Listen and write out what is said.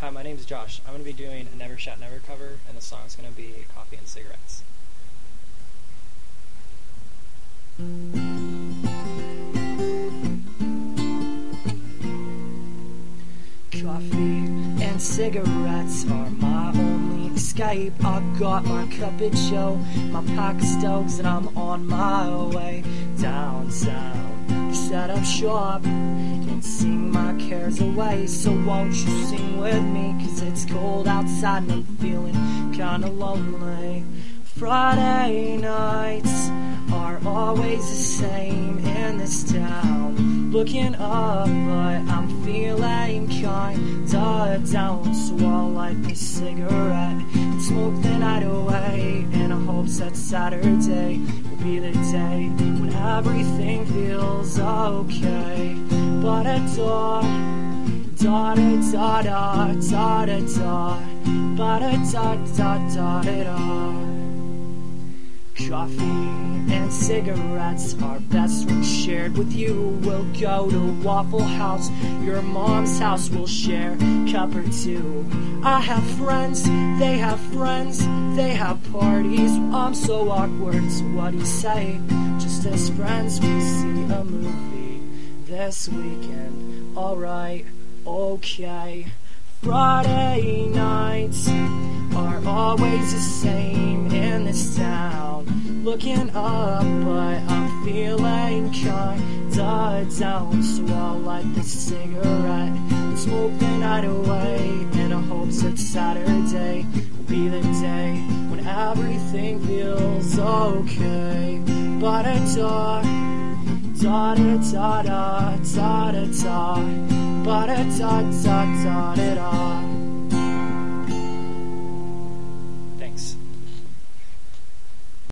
Hi, my name is Josh. I'm going to be doing a Never Shout Never cover, and the song is going to be Coffee and Cigarettes. Coffee and cigarettes are my only escape. I got my cup of joe, my pack of stokes, and I'm on my way downtown to set up shop and sing my cares away. So won't you sing with me? Cause it's cold outside and I'm feeling kinda lonely. Friday nights are always the same in this town. Looking up, but I'm feeling kinda down light a cigarette and smoke the night away in hopes that Saturday will be the day when everything feels okay. But a door, da da da da da da da, but a da da da da da. Coffee and cigarettes are best when shared with you. We'll go to Waffle House, your mom's house. We'll share cup or two. I have friends, they have friends, they have parties. I'm so awkward, so what do you say? Just as friends, we see a movie this weekend. Alright, okay. Friday nights are always the same in this town. Looking up, but I'm feeling kinda down. So I'll light this cigarette and smoke the night away in hopes that Saturday will be the day when everything feels okay. But a da da da da da da da da da da da da da. Thanks.